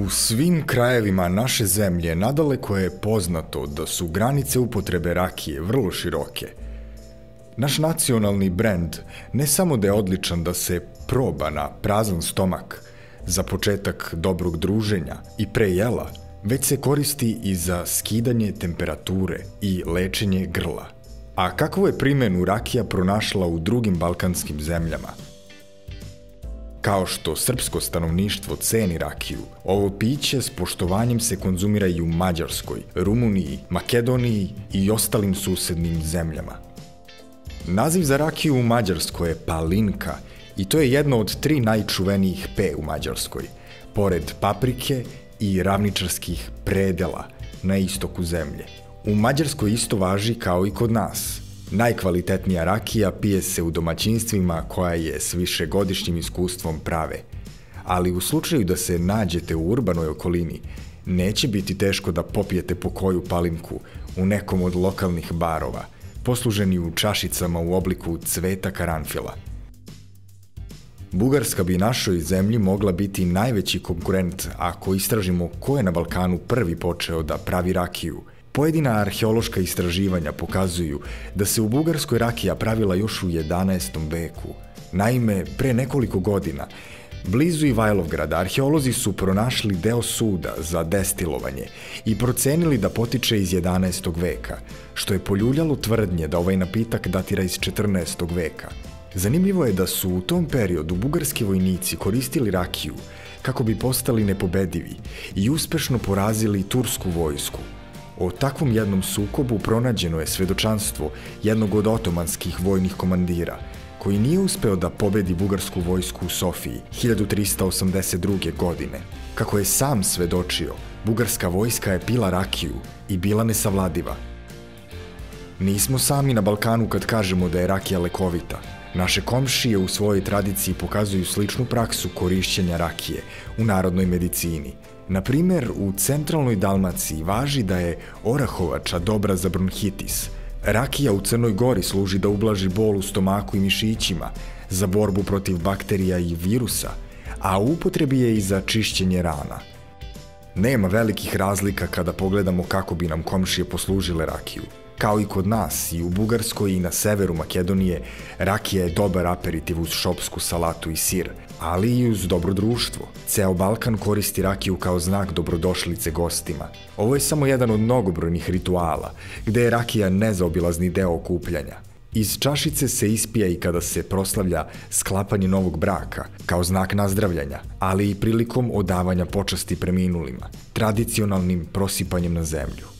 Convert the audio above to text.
U svim krajevima naše zemlje nadaleko je poznato da su granice upotrebe rakije vrlo široke. Naš nacionalni brend ne samo da je odličan da se proba na prazan stomak, za početak dobrog druženja i pre jela, već se koristi i za skidanje temperature i lečenje grla. A kakvu je primjenu rakija pronašla u drugim balkanskim zemljama – Kao što srpsko stanovništvo ceni rakiju, ovo piće s poštovanjem se konzumira i u Mađarskoj, Rumuniji, Makedoniji i ostalim susednim zemljama. Naziv za rakiju u Mađarskoj je palinka i to je jedno od tri najčuvenijih P u Mađarskoj, pored paprike i ravničarskih predela na istoku zemlje. U Mađarskoj isto važi kao i kod nas – Najkvalitetnija rakija pije se u domaćinstvima koja je s višegodišnjim iskustvom prave. Ali u slučaju da se nađete u urbanoj okolini, neće biti teško da popijete po koju palinku u nekom od lokalnih barova, posluženi u čašicama u obliku cveta karanfila. Bugarska bi našoj zemlji mogla biti najveći konkurent ako istražimo ko je na Balkanu prvi počeo da pravi rakiju – Pojedina arheološka istraživanja pokazuju da se u Bugarskoj rakija pravila još u 11. veku. Naime, pre nekoliko godina, blizu Ivajlovgrada, arheolozi su pronašli deo suda za destilovanje i procenili da potiče iz 11. veka, što je poljuljalo tvrdnje da ovaj napitak datira iz 14. veka. Zanimljivo je da su u tom periodu bugarski vojnici koristili rakiju kako bi postali nepobedivi i uspešno porazili tursku vojsku – O takvom jednom sukobu pronađeno je svedočanstvo jednog od otomanskih vojnih komandira, koji nije uspeo da pobedi bugarsku vojsku u Sofiji 1382. godine. Kako je sam svedočio, bugarska vojska je pila rakiju i bila nesavladiva. Nismo sami na Balkanu kad kažemo da je rakija lekovita. Naše komšije u svojoj tradiciji pokazuju sličnu praksu korišćenja rakije u narodnoj medicini – Na primer, u centralnoj Dalmaciji važi da je orahovača dobra za bronhitis. Rakija u Crnoj Gori služi da ublaži bol u stomaku i mišićima, za borbu protiv bakterija i virusa, a u upotrebi je i za čišćenje rana. Nema velikih razlika kada pogledamo kako bi nam komšije poslužile rakiju. Kao i kod nas, i u Bugarskoj i na severu Makedonije, rakija je dobar aperitiv uz šopsku salatu i sir, ali i uz dobro društvo. Ceo Balkan koristi rakiju kao znak dobrodošlice gostima. Ovo je samo jedan od mnogobrojnih rituala, gde je rakija nezaobilazni deo okupljanja. Iz čašice se ispija i kada se proslavlja sklapanje novog braka, kao znak nazdravljanja, ali i prilikom odavanja počasti preminulima, tradicionalnim prosipanjem na zemlju.